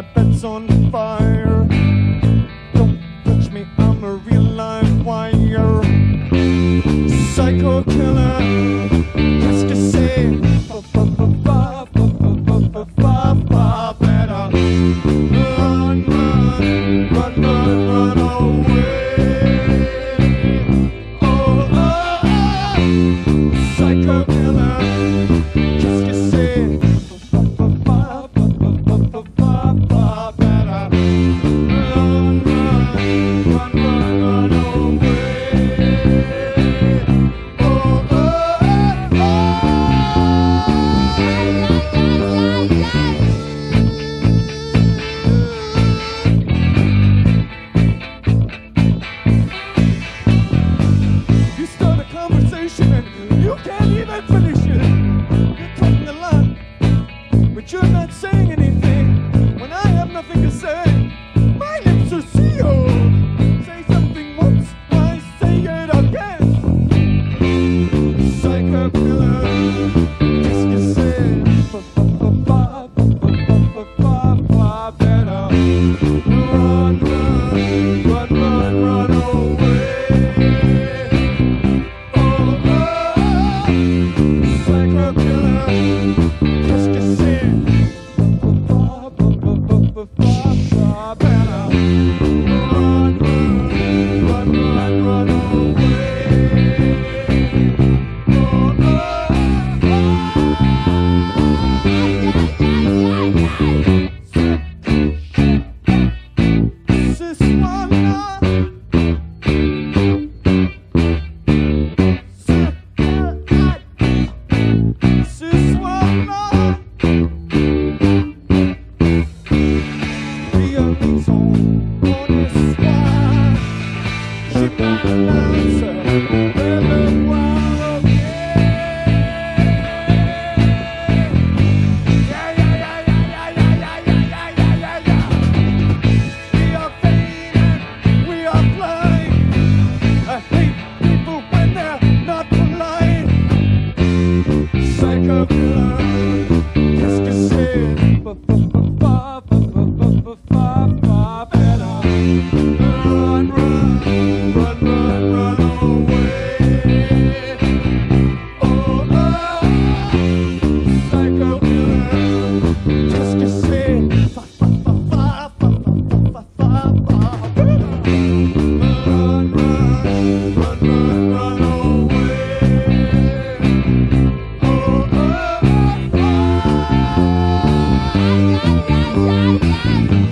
my bed's on fire. Don't touch me, I'm a real live wire. Psycho killer, just to say. answer. Yeah, yeah, yeah.